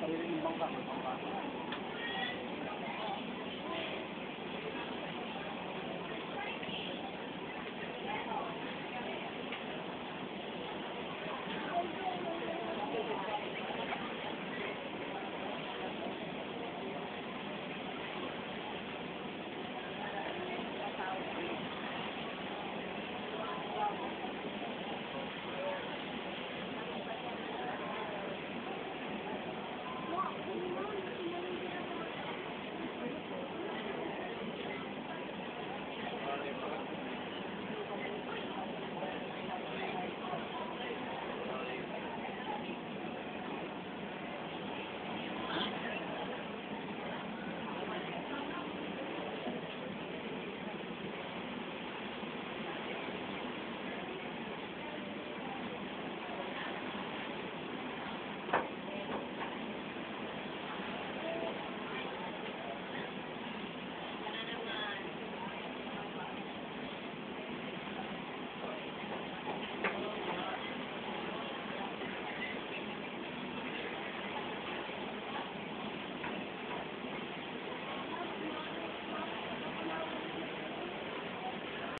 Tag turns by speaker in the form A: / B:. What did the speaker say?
A: 所以你方上个办法。